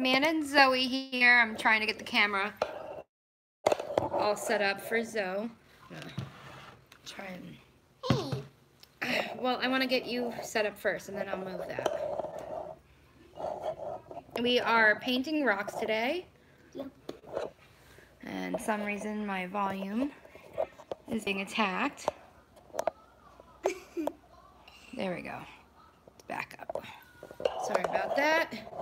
Amanda and Zoe here. I'm trying to get the camera all set up for Zoe. Try and. Hey. Well, I want to get you set up first, and then I'll move that. We are painting rocks today. Yep. And some reason my volume is being attacked. There we go. Back up. Sorry about that.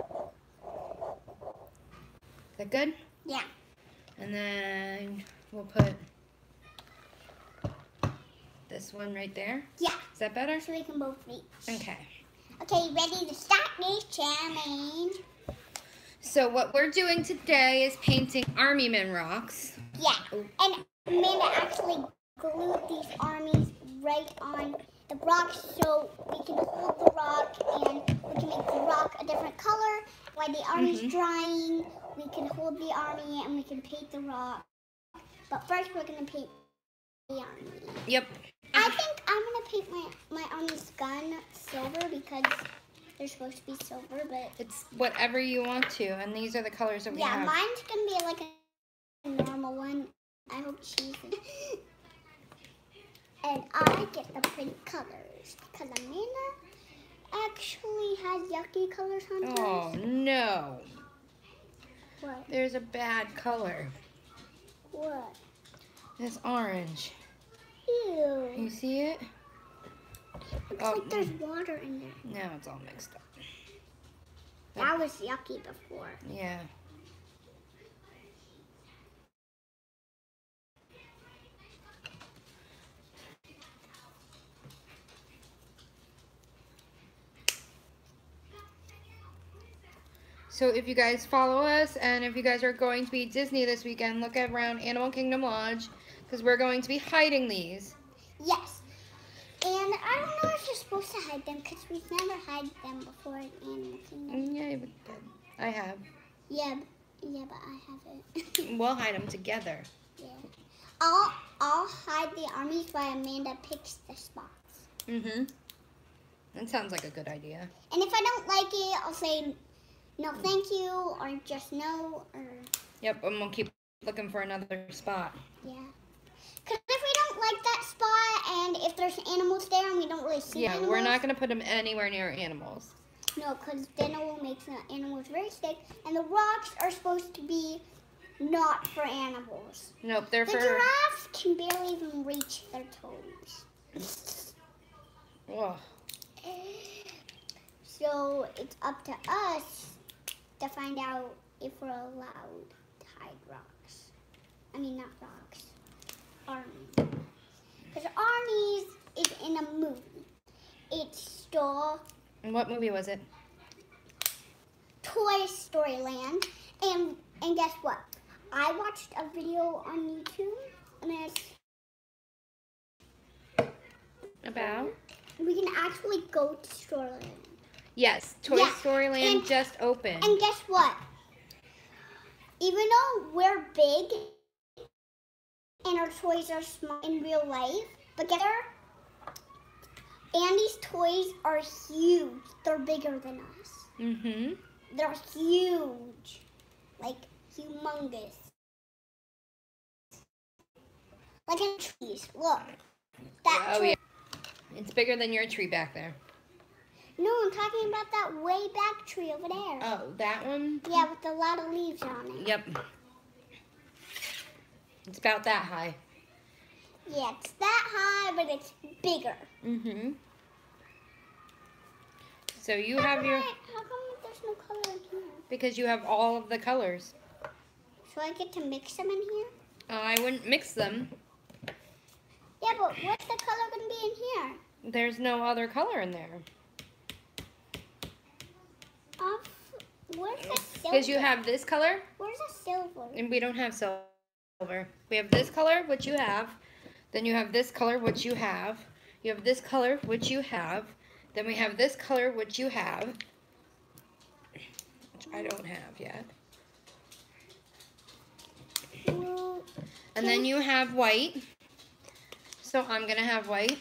Is that good? Yeah. And then we'll put this one right there. Yeah. Is that better? So we can both reach. Okay. Okay, ready to start this challenge? So what we're doing today is painting army men rocks. Yeah. And Amanda actually glued these armies right on the rock so we can hold the rock and we can make the rock a different color. While the army's Mhm. drying, we can hold the army and we can paint the rock. But first we're gonna paint the army. Yep. I think I'm gonna paint my, my army's gun silver because they're supposed to be silver, but It's whatever you want to, and these are the colors that we yeah, have. mine's gonna be like a normal one. I hope she's and I get the pretty colors because Amina actually has yucky colors on hers. Oh no. What? There's a bad color. What? It's orange. Ew. You see it? It Looks Oh, like there's water in there. Now it's all mixed up. That was yucky before. Yeah. So if you guys follow us and if you guys are going to be Disney this weekend, look around Animal Kingdom Lodge because we're going to be hiding these. Yes. And I don't know if you're supposed to hide them because we've never hid them before in Animal Kingdom. Mm, Yeah, but I have. Yeah, yeah, but I haven't. We'll hide them together. yeah. I'll I'll hide the armies while Amanda picks the spots. Mm-hmm. That sounds like a good idea. And if I don't like it, I'll say no, thank you, or just no, or Yep, and we'll keep looking for another spot. yeah. Because if we don't like that spot, and if there's animals there and we don't really see Yeah, animals, we're not going to put them anywhere near animals. No, because then it will make the animals very sick, and the rocks are supposed to be not for animals. Nope, they're The for... giraffes can barely even reach their toes. So it's up to us to find out if we're allowed to hide rocks. I mean, not rocks. Army. Because Armies is in a movie. It stole And what movie was it? Toy Story Land. And, and guess what? I watched a video on YouTube and it's About? we can actually go to Storyland. Yes, Toy Yeah, Story Land and- just opened. And guess what? Even though we're big and our toys are small in real life, but get there, Andy's toys are huge. They're bigger than us. mm-hmm. They're huge. Like humongous. Like in trees. Look. That Oh, tree. yeah. It's bigger than your tree back there. No, I'm talking about that way back tree over there. Oh, that one? Yeah, with a lot of leaves on it. Yep. It's about that high. Yeah, it's that high, but it's bigger. Mm-hmm. So you How have your... I- how come there's no color in here? Because you have all of the colors. So I get to mix them in here? Uh, I wouldn't mix them. Yeah, but what's the color gonna be in here? There's no other color in there. Where's the silver? Because you have this color, Where's the silver? and we don't have silver. We have this color, which you have. Then you have this color, which you have. You have this color, which you have. Then we have this color, which you have. Which I don't have yet. Well, And then you have white. So I'm going to have white.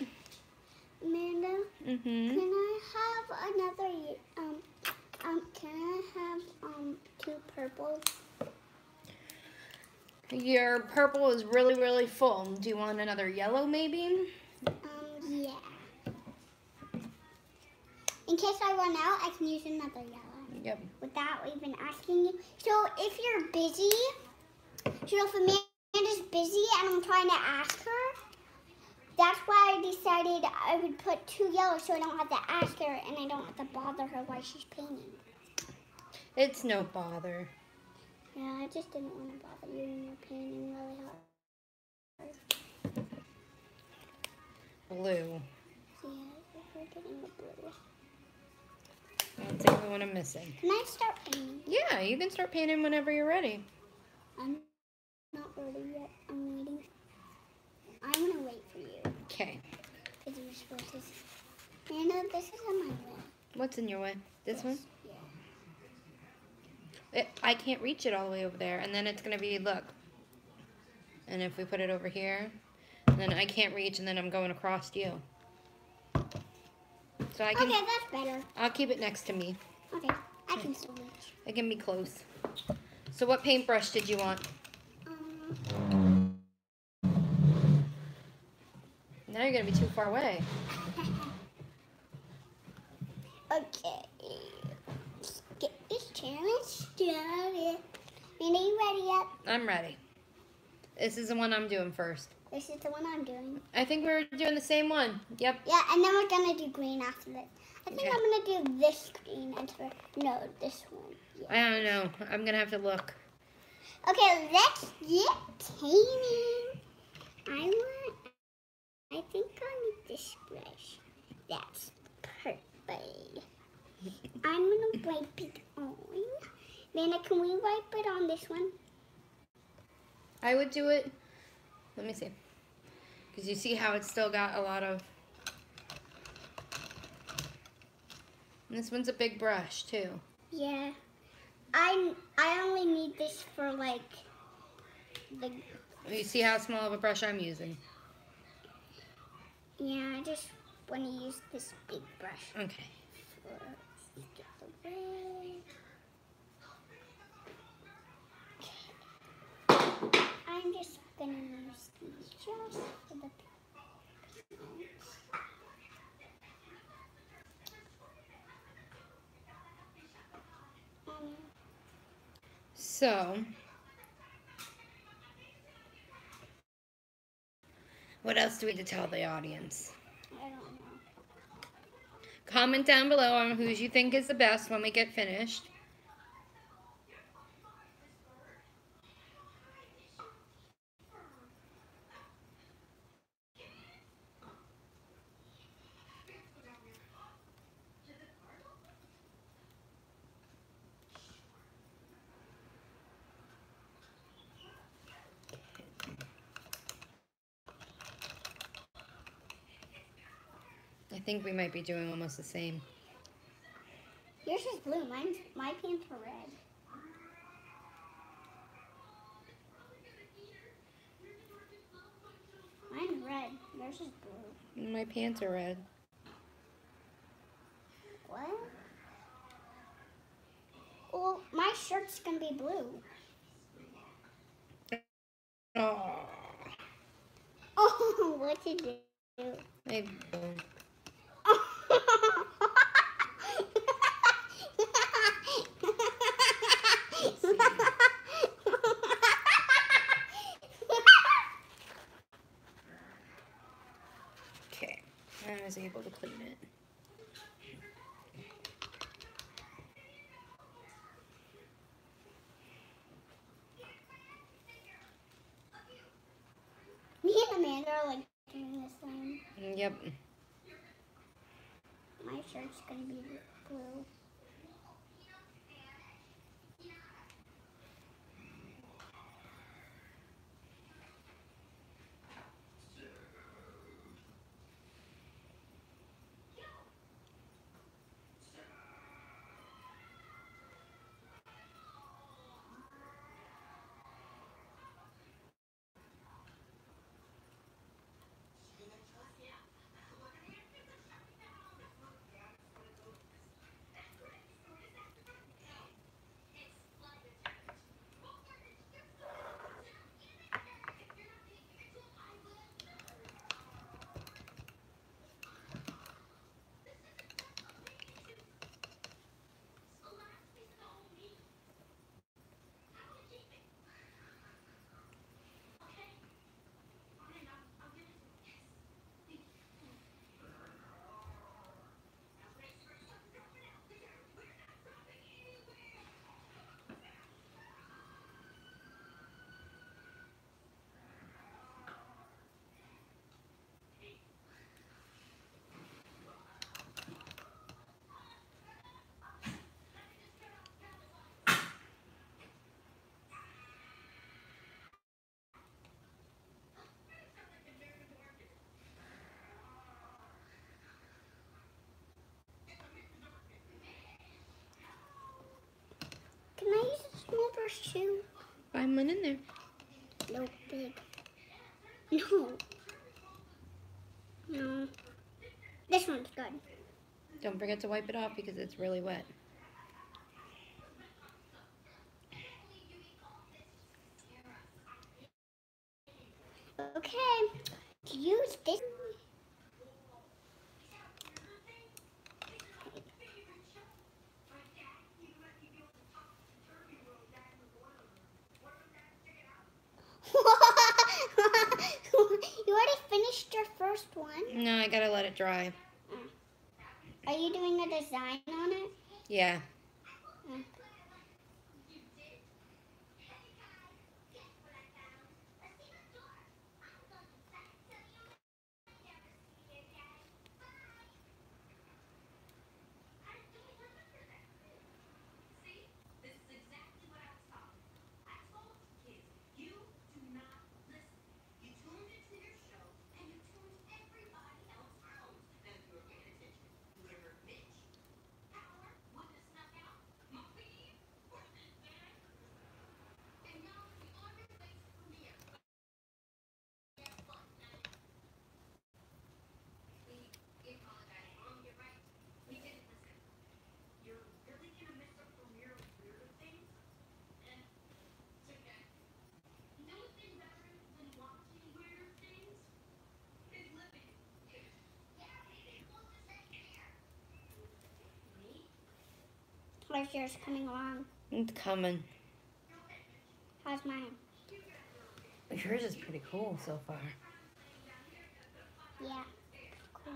Amanda, Mm-hmm. can I have another? Um, um, can I have um two purple. Your purple is really, really full. Do you want another yellow maybe? Um, yeah. In case I run out, I can use another yellow Yep. without even asking you. So if you're busy, so if Amanda's busy and I'm trying to ask her, that's why I decided I would put two yellows so I don't have to ask her and I don't have to bother her while she's painting. It's no bother. Yeah, I just didn't want to bother you when you're painting really hard. Blue. Yeah, we're getting the blue. That's the only one I'm missing. Can I start painting? Yeah, you can start painting whenever you're ready. I'm not ready yet. I'm waiting. I'm gonna wait for you. Okay. To. You know, this is on my way. What's in your way? This one? Yeah. It, I can't reach it all the way over there, and then it's gonna be look. And if we put it over here, then I can't reach, and then I'm going across you. So I can. Okay, that's better. I'll keep it next to me. Okay, I can still reach. It can be close. So what paintbrush did you want? Um, Now you're gonna be too far away. okay. Let's get this challenge started. Mandy, you ready yet? I'm ready. This is the one I'm doing first. This is the one I'm doing. I think we're doing the same one. Yep. Yeah, and then we're gonna do green after this. I think Okay. I'm gonna do this green instead. No, this one. Yeah. I don't know. I'm gonna have to look. Okay, let's get painting. I want. I think I need this brush. That's purple. I'm gonna wipe it on. Nana, can we wipe it on this one? I would do it. Let me see. Because you see how it's still got a lot of. And this one's a big brush too. Yeah. I I only need this for like the You see how small of a brush I'm using. Yeah. I just want to use this big brush Okay. for get the way. I'm just gonna use these just for the pigments. So. What else do we need to tell the audience? I don't know. Comment down below on whose you think is the best when we get finished. Think we might be doing almost the same. Yours is blue. Mine's my pants are red. Mine's red. Yours is blue. My pants are red. What? Well, my shirt's gonna be blue. Oh, Oh, what to do? I, okay. I was able to clean it. Me and Amanda are like doing the same. Mm, yep. My shirt's gonna be blue. First two. Find one in there. No, big. No. No. This one's good. Don't forget to wipe it off because it's really wet. Okay. To use this. you already finished your first one. No, I gotta let it dry. Are you doing a design on it? Yeah. How's yours coming along? It's coming. How's mine? Yours is pretty cool so far. Yeah. Cool.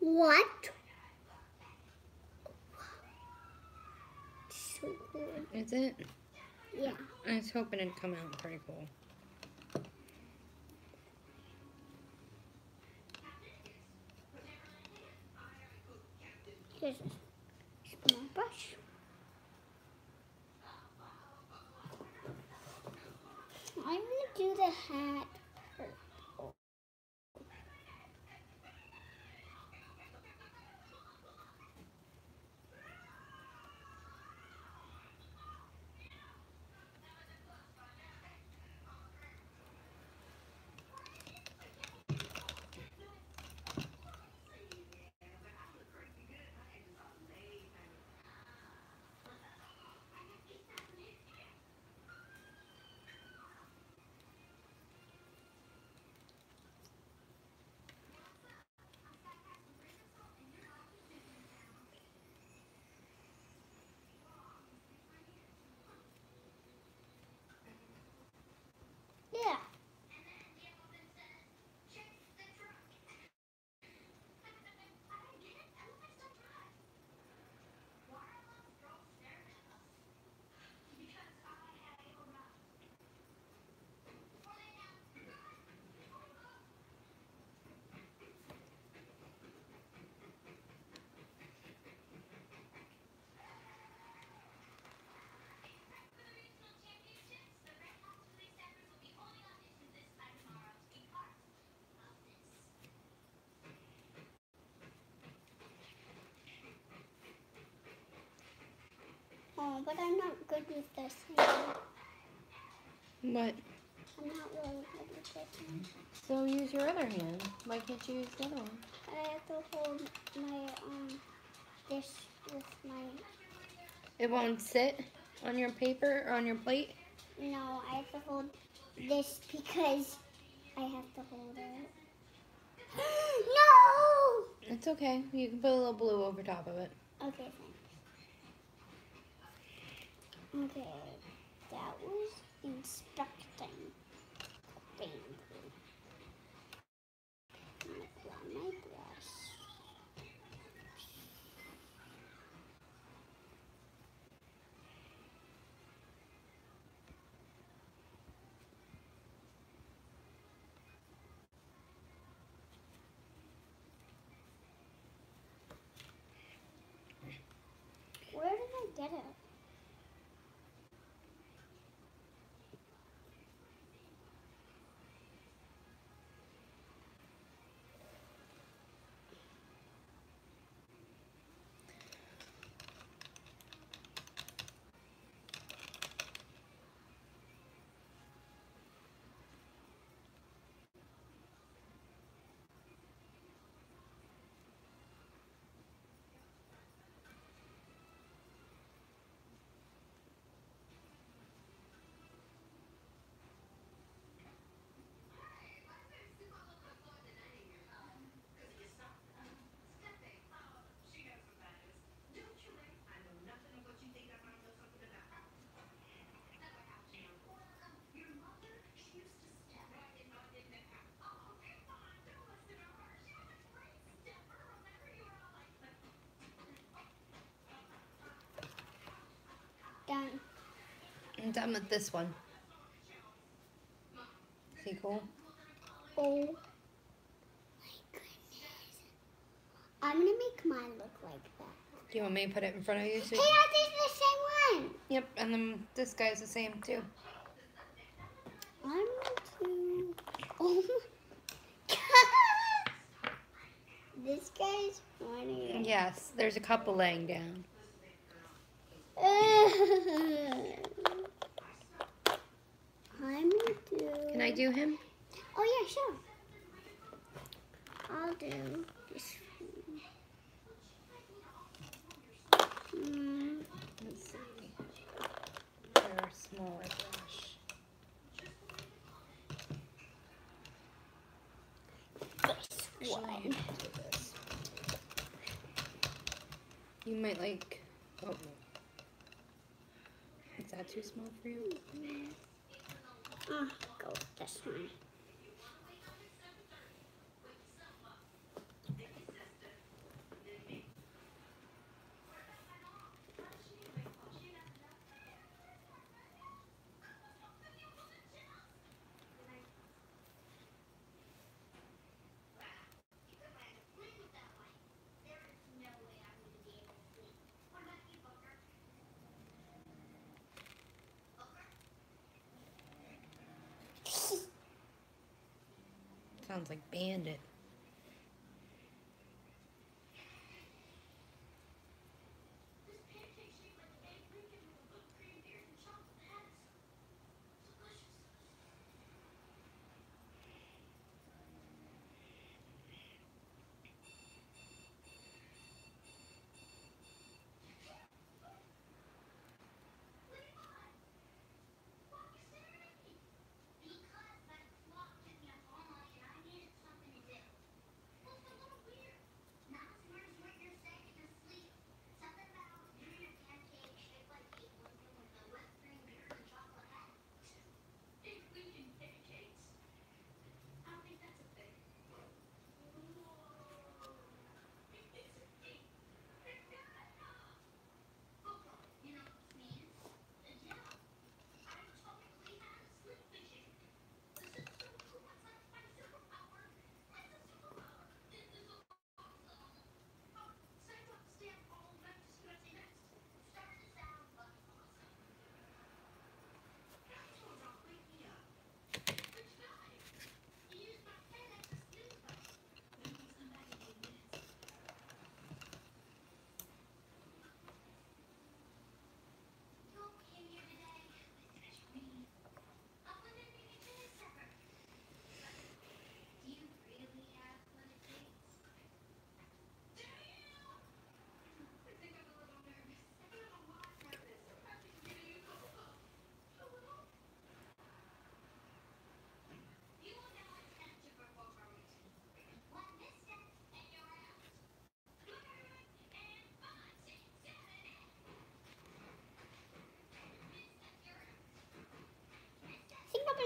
What? So cool. Is it? Yeah. I was hoping it'd come out pretty cool. Here's a small brush. I'm gonna do the hat purple. Yeah. But I'm not good with this hand. What? I'm not really good with this hand. So use your other hand. Why can't you use the other one? I have to hold my um this with my It won't sit on your paper or on your plate. no. I have to hold this because I have to hold it. no. It's okay. You can put a little blue over top of it. Okay, thanks. Okay, that was inspecting. get it. Done. I'm done with this one. See cool? Oh my goodness. I'm gonna make mine look like that. Do you want me to put it in front of you? Hey, So that is the same one. Yep, and then this guy's the same too. I'm going to. Oh. This guy's funny. Yes, there's a couple laying down. I'm gonna do. Can I do him? Oh yeah, sure. I'll do this. one. Mm, Let's see. Or a smaller brush. this one. this. You might like. Oh. Is that too small for you? Ah, go this one. Sounds like Bandit.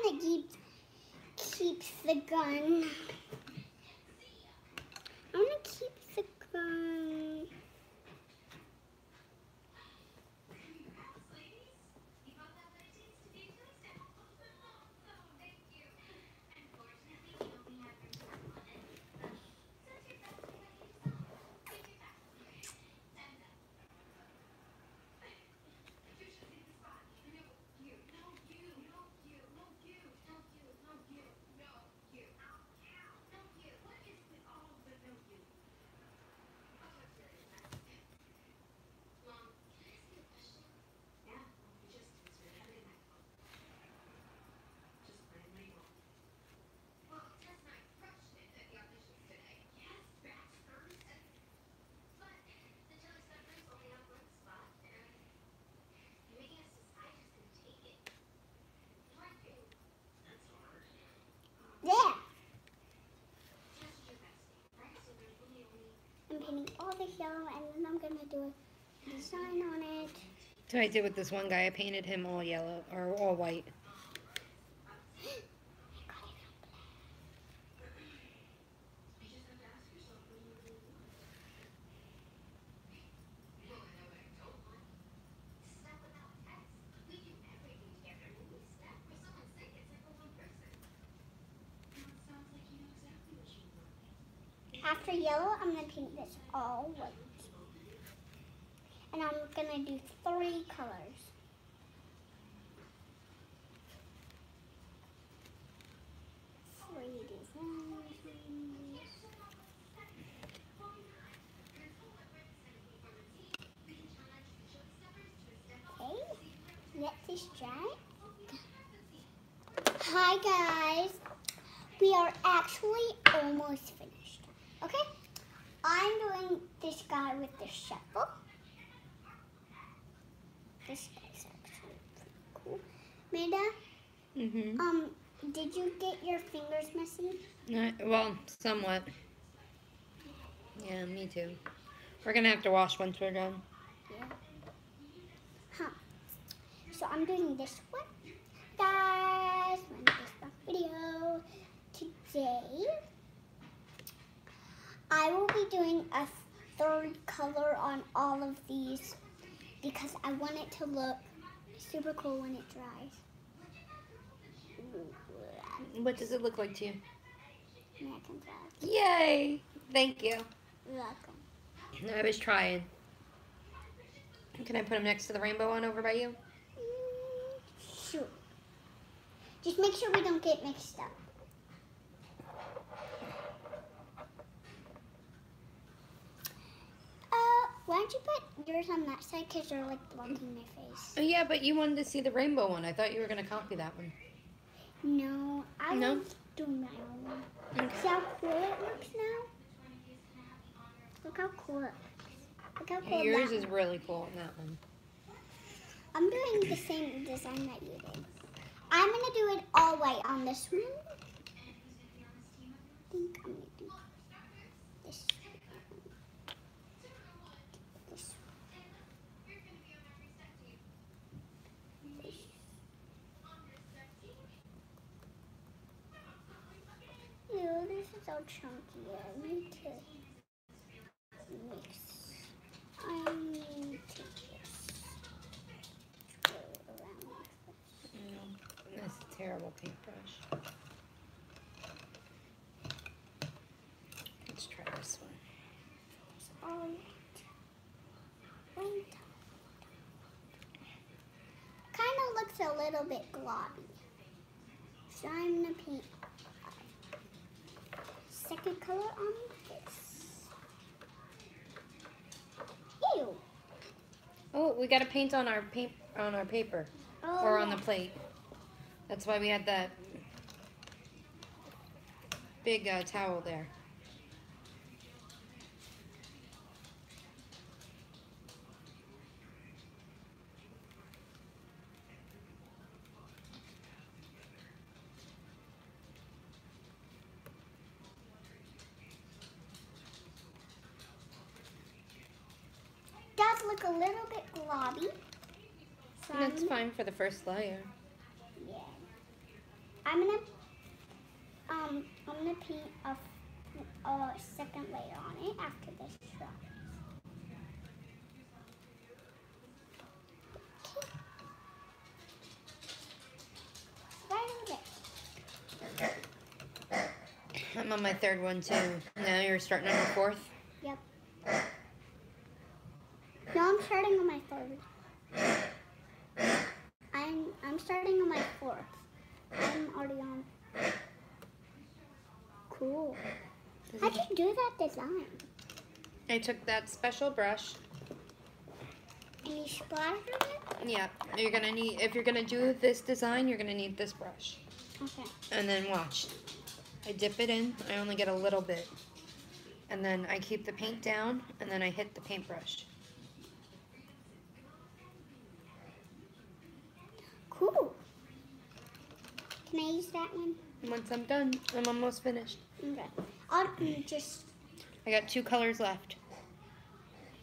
I think I'm gonna keep keep the gun. I'm gonna keep the gun. This yellow and then I'm gonna do a design on it. So I did with this one guy. I painted him all yellow or all white. After yellow, I'm gonna paint this all white. And I'm gonna do three colors. Okay, let's try. Hi guys, we are actually almost finished. Okay, I'm doing this guy with the shovel. This guy's actually pretty cool. Amanda, Mm-hmm. um, did you get your fingers messy? well, somewhat. Yeah, me too. We're gonna have to wash once we're done. Yeah. Huh. So I'm doing this one. Guys, this video. Today, I will be doing a third color on all of these because I want it to look super cool when it dries. What does it look like to you? American flag. Yay! Thank you. Welcome. I was trying. Can I put them next to the rainbow one over by you? Mm, Sure. Just make sure we don't get mixed up. Uh, why don't you put yours on that side because you're like blocking my face? Oh, yeah, but you wanted to see the rainbow one. I thought you were gonna copy that one. No, I No? want to do my own one. Okay. See how cool it looks now? Look how cool it looks. Look how cool Yours is really cool in that one. I'm doing the same design that you did. I'm gonna do it all white on this one. I think I'm gonna do this. This. This. This chunky. I need to mix. I need to around. That's a terrible paintbrush. Let's try this one. all right. Kind of looks a little bit globby. So I'm gonna paint second color on this. Ew. Oh, we got to paint on our paint on our paper Oh, or on the plate. That's why we had that big uh, towel there. Does look a little bit globby. So That's fine for the first layer. Yeah. I'm gonna um I'm gonna paint a, a second layer on it after this dries. Right over there. I'm on my third one too. Now you're starting on your fourth. Yep. No, I'm starting on my third. I'm I'm starting on my fourth. I'm already on. Cool. How'd you do that design? I took that special brush. And you splattered it? Yeah, you're gonna need if you're gonna do this design, you're gonna need this brush. Okay. And then watch. I dip it in. I only get a little bit. And then I keep the paint down and then I hit the paintbrush. Cool. Can I use that one? Once I'm done, I'm almost finished. Okay. I'll just I got two colors left.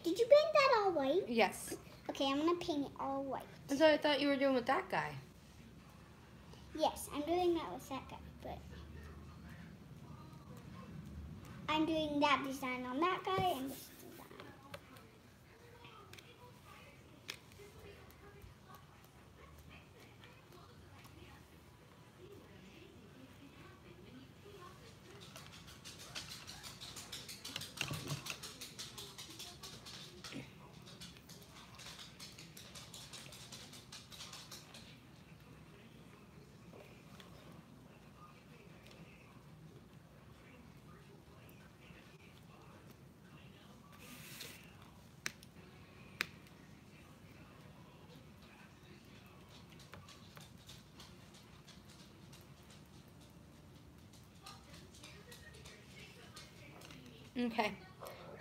Did you paint that all white? Yes. Okay, I'm gonna paint it all white. That's what I thought you were doing with that guy. Yes, I'm doing that with that guy, but I'm doing that design on that guy and Okay.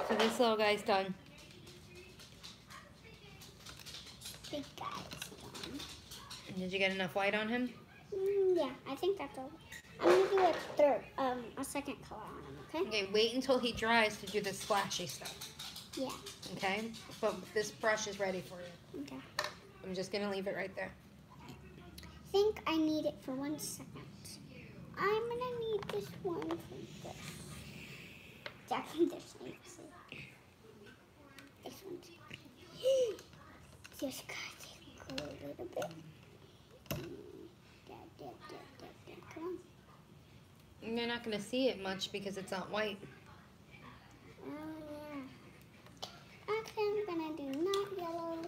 So this little guy's done. Big guy's done. And Did you get enough white on him? Mm, yeah, I think that's all. I'm gonna do a third, um, a second color on him. Okay? Okay, wait until he dries to do the splashy stuff. Yeah. Okay? But this brush is ready for you. Okay. I'm just gonna leave it right there. I think I need it for one second. I'm gonna need this one for this. This one. see. This one's just gotta go a little bit. You're not gonna see it much because it's not white. Oh yeah. Okay, I'm gonna do not yellow.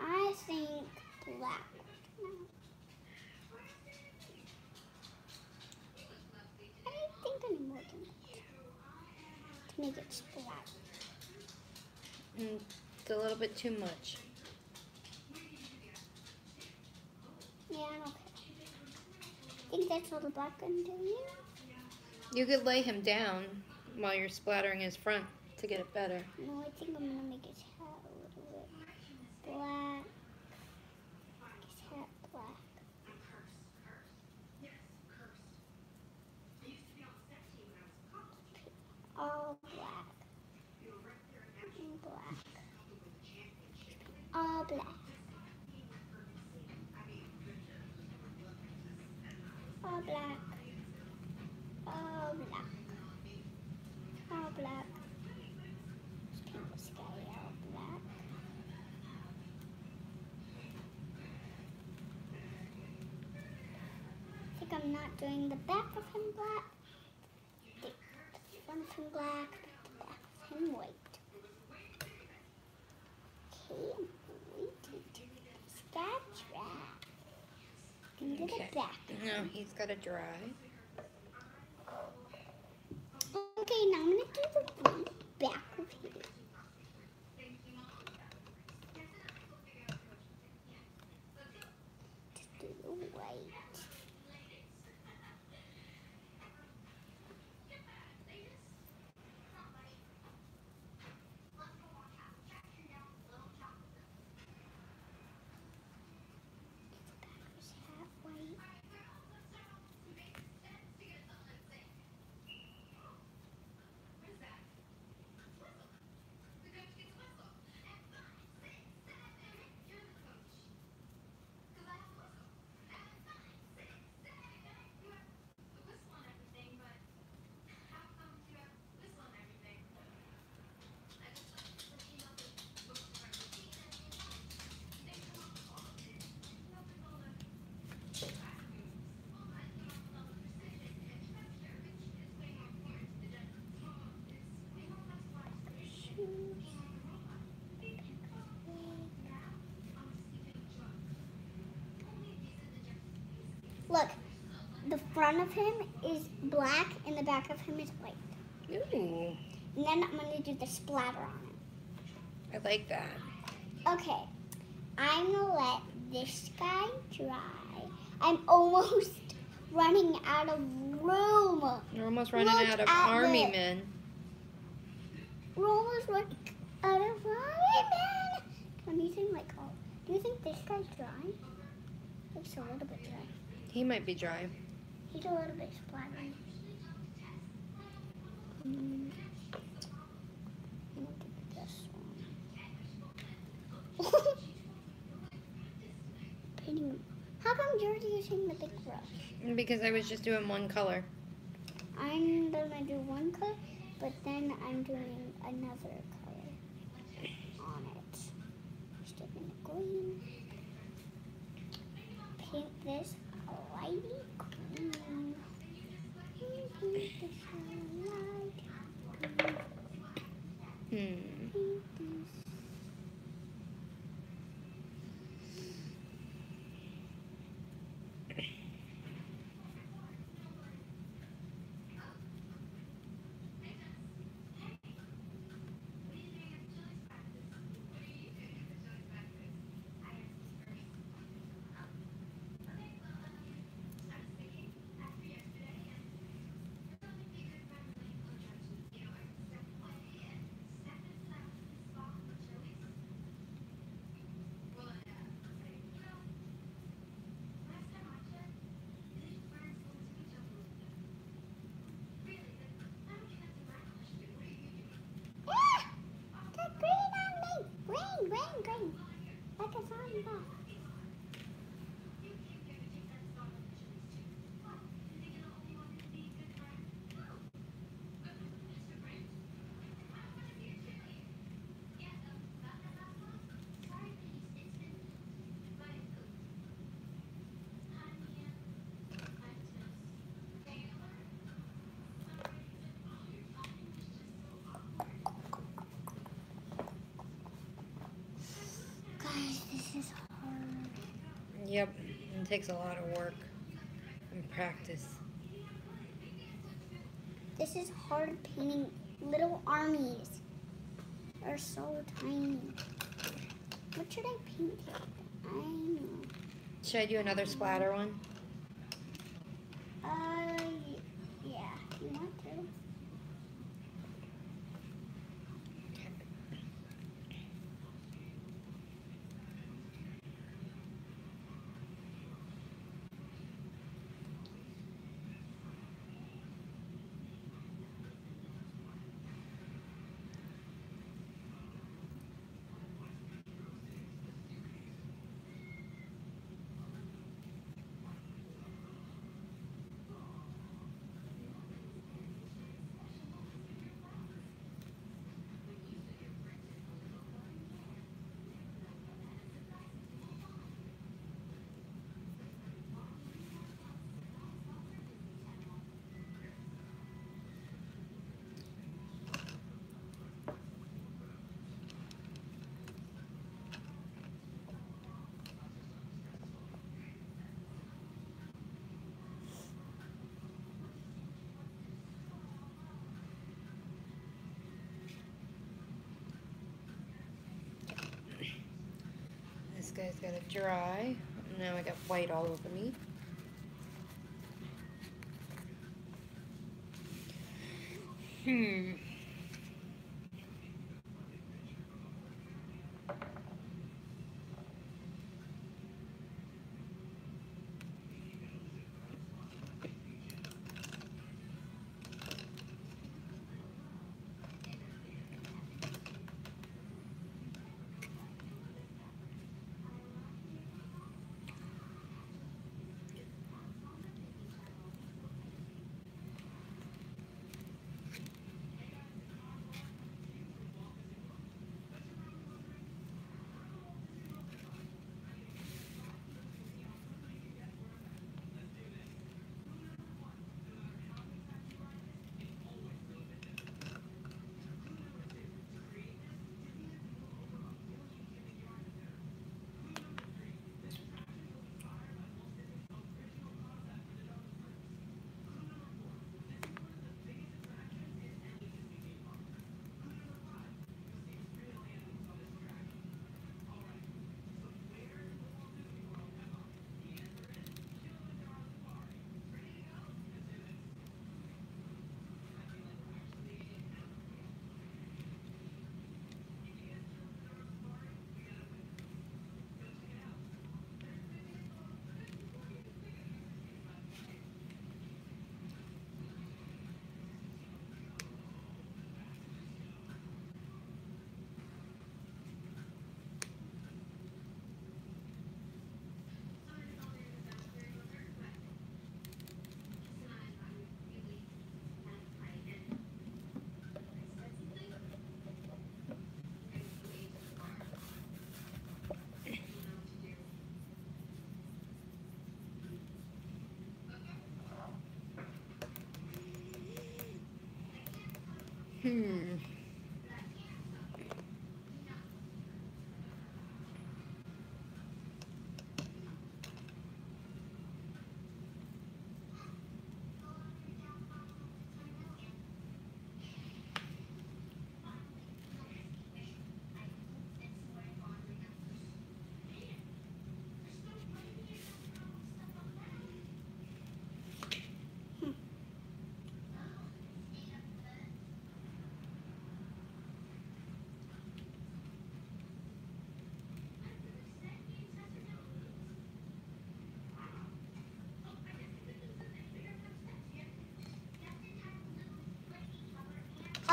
I think black. I don't think any more than that. To make it splat. Mm, It's a little bit too much. Yeah, I'm okay. I think that's all the black I'm doing. You could lay him down while you're splattering his front to get it better. No, I think I'm gonna make his hat a little bit black. His hat black. All black. And black. All black. All black. All black. All black. Let's paint this guy all black. I think I'm not doing the back of him black. The front of him black, the back of him white. Okay, I'm waiting to this guy dry. Into Okay. the back. No, he's gotta dry. Okay, now I'm gonna do the one back of here. Just do the white. Back of his hat white. Look, the front of him is black and the back of him is white. Ooh, And then I'm going to do the splatter on him. I like that. Okay, I'm going to let this guy dry. I'm almost running out of room. You're almost running Look out of army it. men. We're almost running out of man. Can you think like, oh, do you think this guy's dry? Looks a little bit dry. He might be dry. He's a little bit splattery. How come you're using the big brush? Because I was just doing one color. I'm gonna do one color, but then I'm doing another color on it. Sticking the green, paint this Hmm. Paint this. Ah! Got green on me! Green, green, green. Like a zombie ball. Guys, this is hard. Yep. It takes a lot of work and practice. This is hard painting little armies. They're so tiny. What should I paint here? I know. Should I do another splatter one? Uh, y- yeah, you want to? This guy's got to dry. Now I got white all over me. Hmm. Hmm.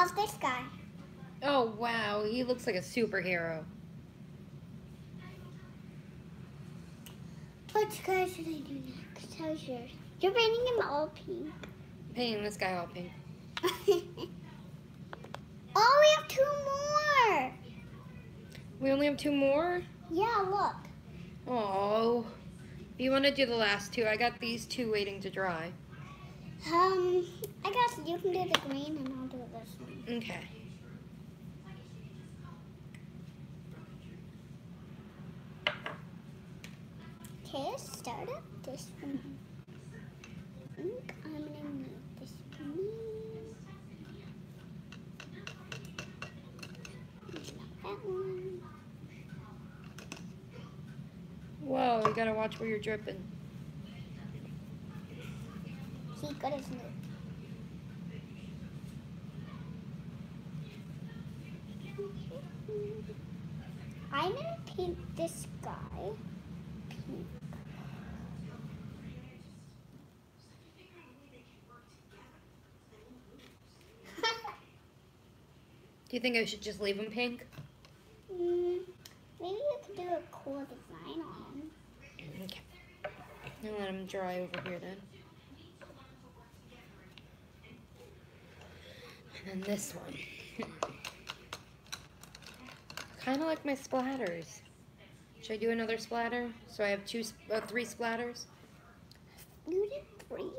How's this guy? Oh wow, he looks like a superhero. What guy should I do next? How's yours? You're painting him all pink. Painting this guy all pink. oh, we have two more. We only have two more? Yeah, look. Oh. You want to do the last two? I got these two waiting to dry. Um, I guess you can do the green and I'll do this one. Okay. Okay, let's start up this one. I think I'm gonna need this. Not that one. Whoa, you gotta watch where you're dripping. See, good as new. I'm gonna paint this guy pink. Do you think I should just leave him pink? mm, maybe you could do a cool design on him. Okay. I'll let him dry over here then. And then this one. kind of like my splatters. Should I do another splatter? So I have two, uh, three splatters. You did three.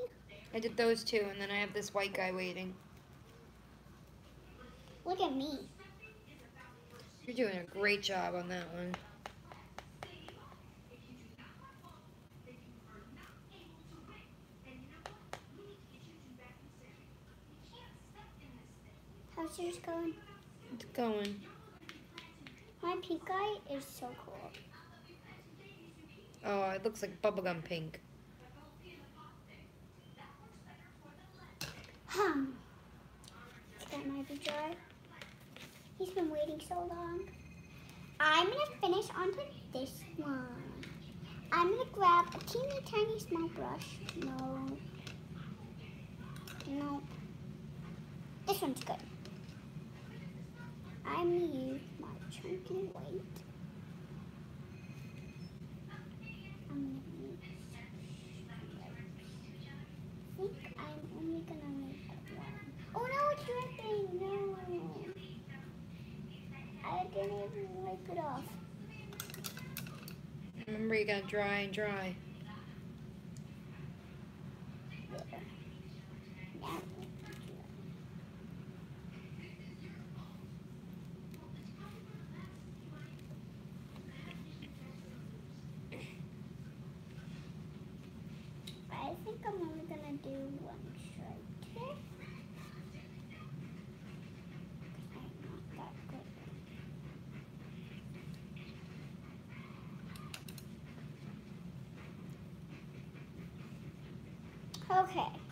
I did those two, and then I have this white guy waiting. Look at me. You're doing a great job on that one. How's yours going? It's going. My pink eye is so cool. Oh, it looks like bubblegum pink. Hum. Is that might be dry. He's been waiting so long. I'm gonna finish onto this one. I'm gonna grab a teeny tiny small brush. No. No. This one's good. I'm gonna use chunky white. I'm gonna use I think I'm only gonna make one. Oh no, it's dripping! No! I didn't even wipe it off. Remember, you gotta dry and dry. There. Now I'm gonna do it. I think I'm only gonna do one stripe here. 'Cause I'm not that good. Okay.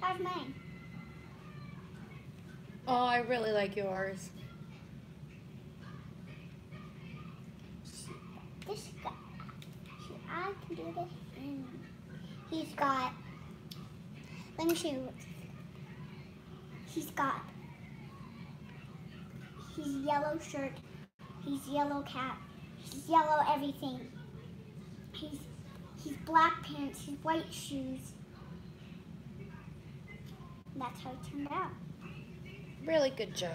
How's mine? Oh, I really like yours. This guy. See, I can do this. He's got. Let me show you. He's got. He's yellow shirt. He's yellow cap. He's yellow everything. He's he's black pants. He's white shoes. That's how it turned out. Really good job.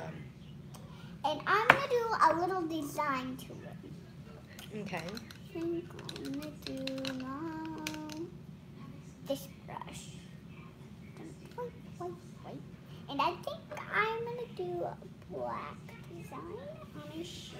And I'm gonna do a little design to it. Okay. I think I'm gonna do now this brush. Wait, wait, wait. And I think I'm gonna do a black design on his shirt.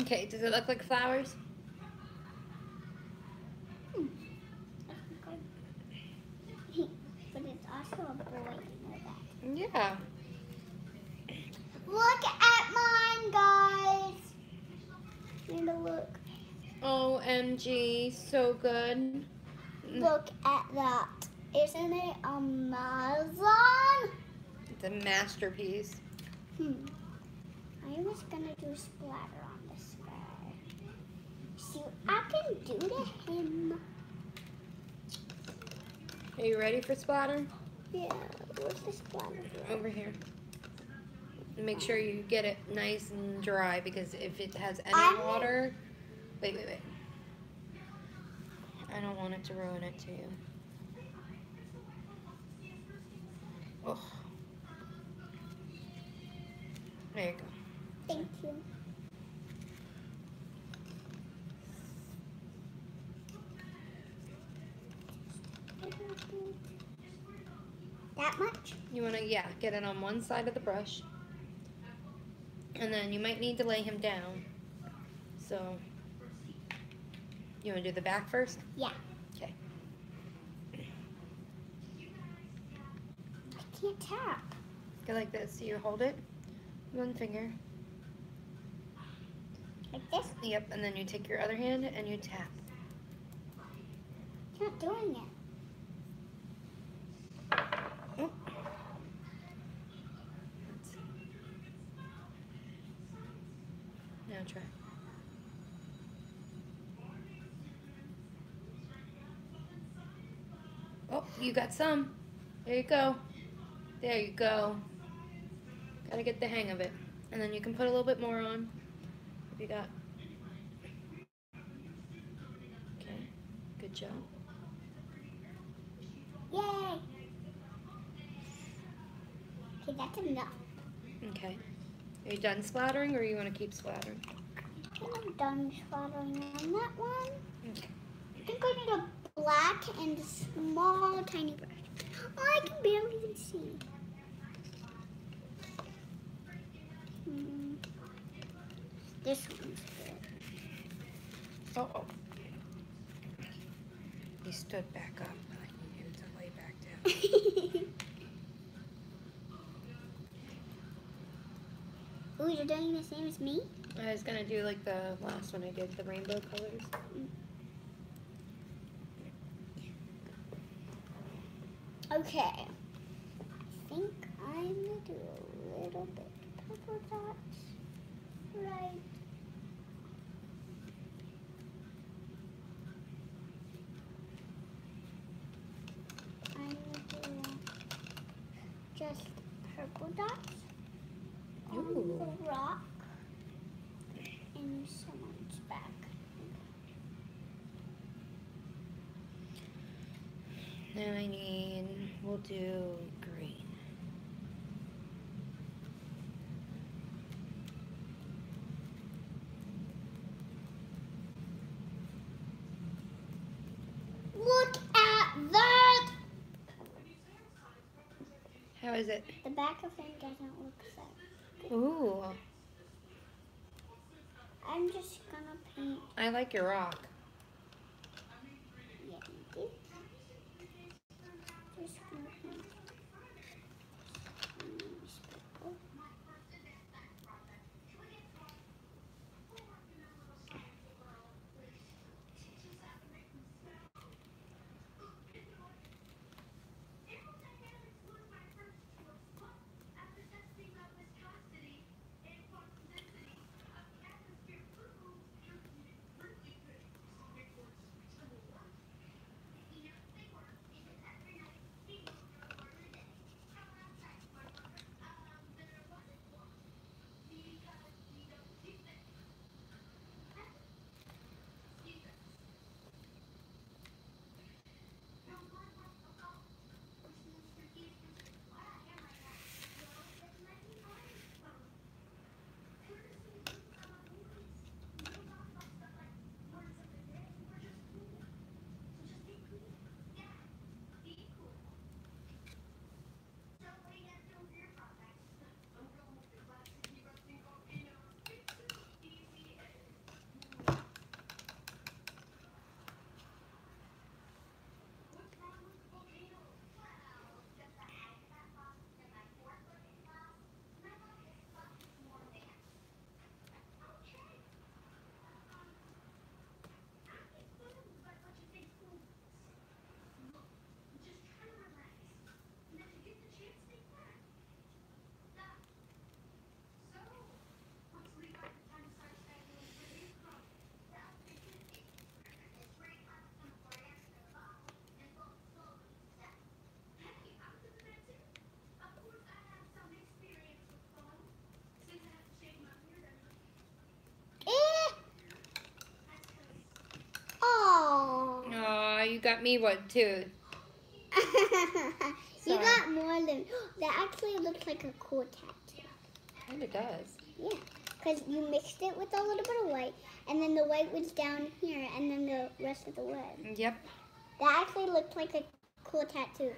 Okay, does it look like flowers? Hmm. but it's also a boy, you know. Yeah. Look at mine, guys. To look. OMG, so good. Look at that. Isn't it Amazon? It's a masterpiece. Hmm. I was gonna do splatter on this guy. See what I can do to him. Are you ready for splatter? Yeah, where's the splatter? Over here. Make sure you get it nice and dry because if it has any I'm- water, wait, wait, wait. I don't want it to ruin it to you. Oh. There you go. Thank you. That much? You want to, yeah, get it on one side of the brush. And then you might need to lay him down. So, you want to do the back first? Yeah. Okay. I can't tap. Go like this. So you hold it, one finger. Like this? Yep, and then you take your other hand and you tap. It's not doing it. Now try. Oh, you got some. There you go. There you go. Gotta get the hang of it. And then you can put a little bit more on. If you got. Okay, good job. Yay! Okay, that's enough. Okay. Are you done splattering or you want to keep splattering? I think I'm done splattering on that one. Okay. I think I need a black and a small, tiny brush. Oh, I can barely even see. Hmm. This one's good. Oh, oh. He stood back up. I need him to lay back down. Ooh, you're doing the same as me? I was gonna do like the last one I did, the rainbow colors. Okay. I think I'm gonna do a little bit of purple dots right. I'm gonna do just purple dots on Ooh. the rock and someone's back. Then I need, we'll do green. Look at that! How is it? The back of him doesn't look so. good. Ooh, I'm just gonna paint I like your rock. Got me one too. you got more than that. Actually, looks like a cool tattoo. Kinda does. Yeah, because you mixed it with a little bit of white, and then the white was down here, and then the rest of the red. Yep. That actually looked like a cool tattoo.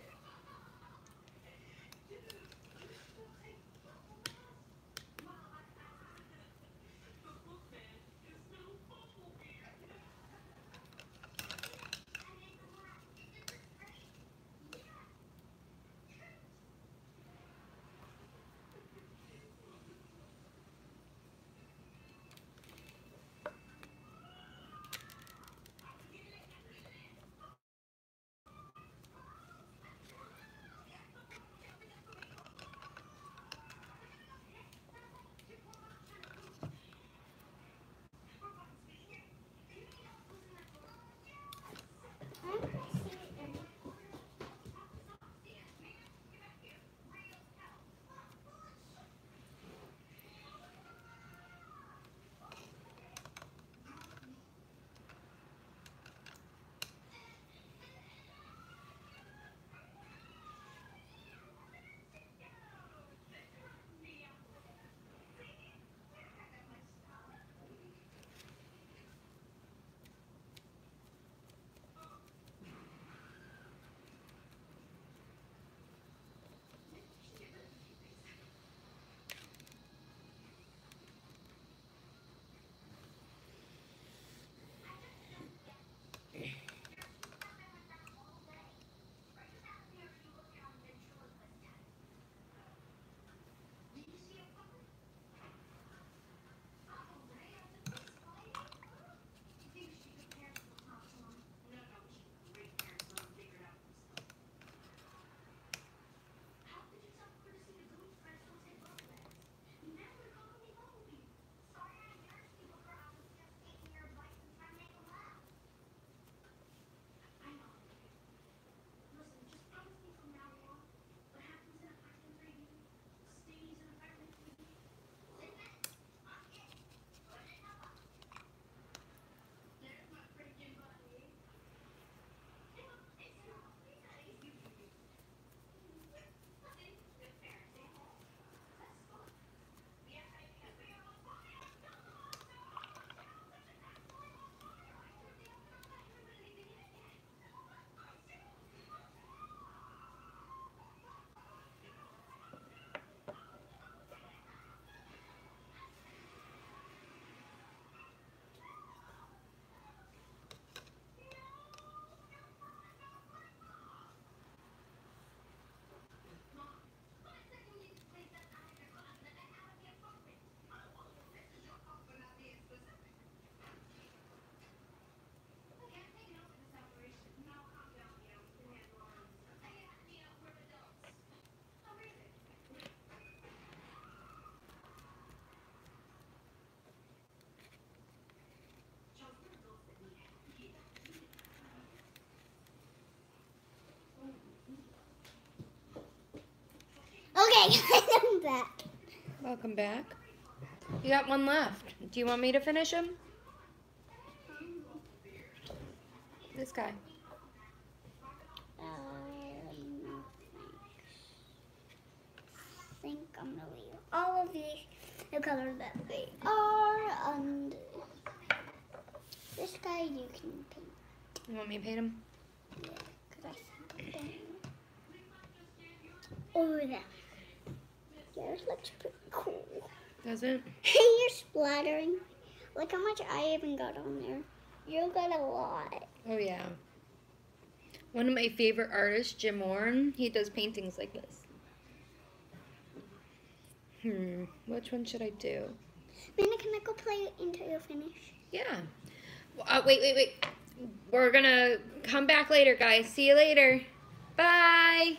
I'm back. Welcome back. You got one left. Do you want me to finish him? This guy. Um. I think I'm gonna leave all of these the color that they are, and this guy you can paint. You want me to paint him? Yeah, 'cause I think I'm Oh, Yours looks pretty cool. Does it? Hey, you're splattering. Look how much I even got on there. You got a lot. Oh yeah. One of my favorite artists, Jim Warren, he does paintings like this. Hmm, which one should I do? Mina, can I go play until you finish? Yeah. Uh, wait, wait, wait. We're gonna come back later, guys. See you later. Bye.